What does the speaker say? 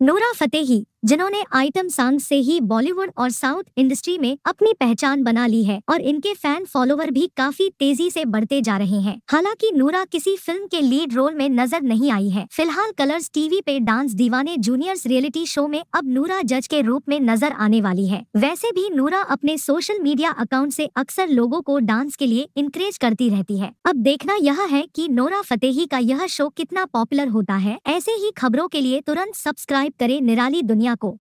नूरा फतेही। जिन्होंने item song से ही बॉलीवुड और साउथ इंडस्ट्री में अपनी पहचान बना ली है और इनके फ़ैन फॉलोवर भी काफ़ी तेज़ी से बढ़ते जा रहे हैं। हालाँकि नूरा किसी फ़िल्म के लीड रोल में नज़र नहीं आई है। फ़िलहाल कलर्स टीवी पे dance Deewane juniors reality show में अब नूरा जज के रूप में नज़र आने वाली है। वैसे भी नूरा अपने सोशल मीडिया अकाउंट से अक्सर लोगों को डांस के लिए इंकरेज करती रहती है। अब देखना यह है कि नोरा फतेही का यह शो कितना पॉपुलर होता है। ऐसे ही खबरों के लिए तुरंत सब्सक्राइब करें निराली दुनिया को